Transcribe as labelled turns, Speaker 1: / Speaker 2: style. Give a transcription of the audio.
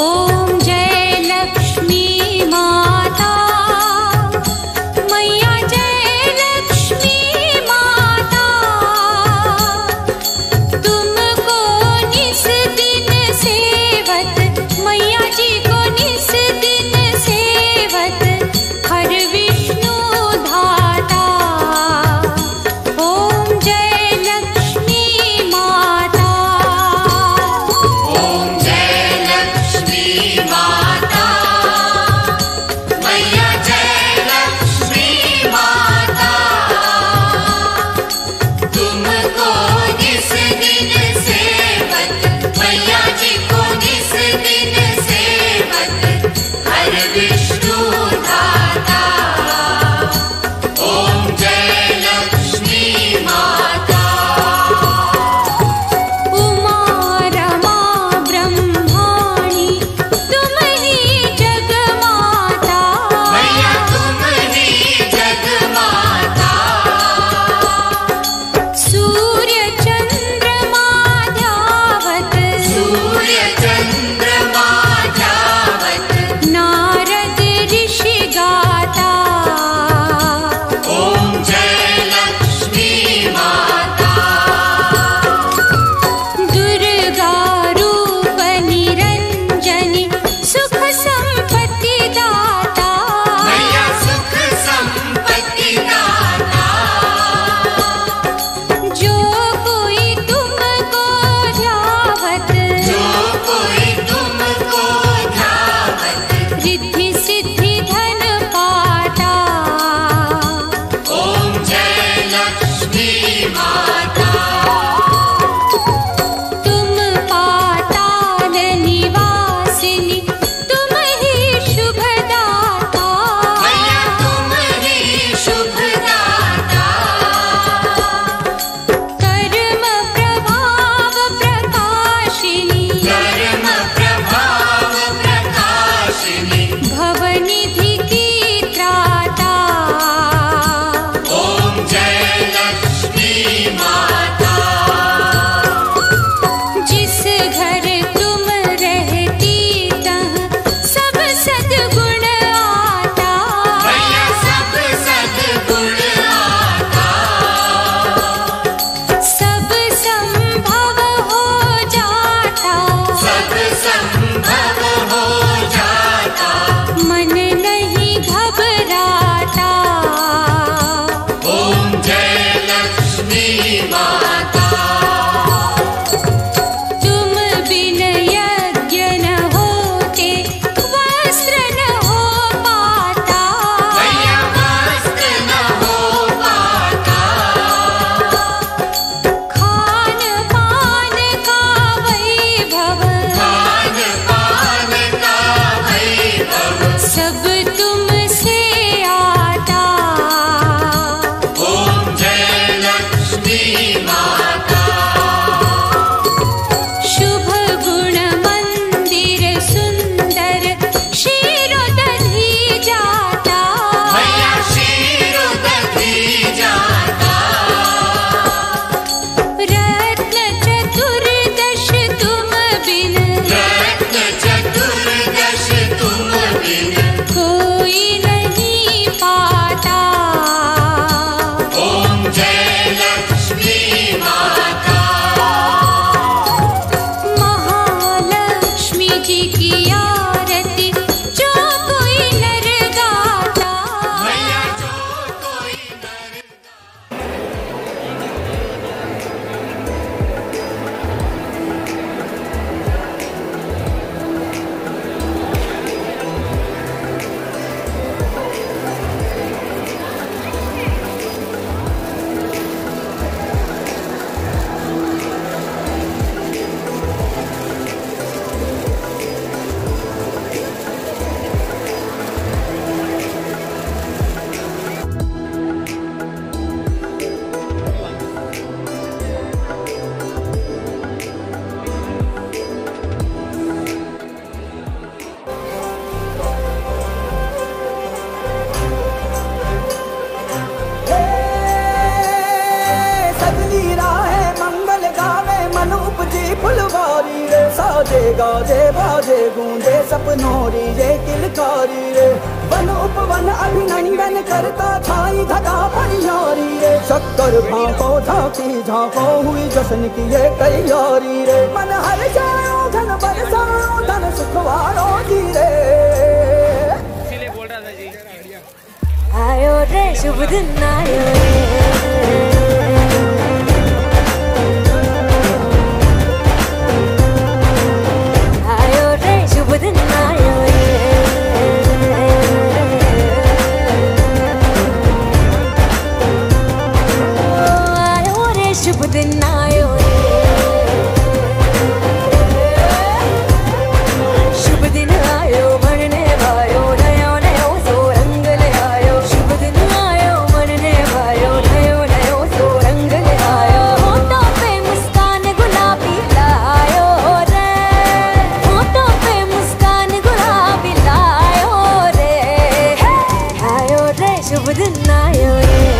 Speaker 1: Oh
Speaker 2: बाजे, गाजे, बाजे, गूंजे सपनों री ये किलकारी रे। वन उपवन अभिनंदन करता छाई घटा परियारी रे। शक्कर भाको झांकी झांको हुई जश्न की ये तैयारी रे। मन हर जाओ, धन बरसाओ, धन सुखवारो जी रे।
Speaker 3: आयो रे, शुभ दिन आयो
Speaker 1: रे। शुभ दिन नयो सो रंग ले शुभ दिन नयो नयो, सो रंग ले पे मुस्कान गुलाबी रे। पे मुस्कान गुलाबी रे, शुभ दिन आयो रे।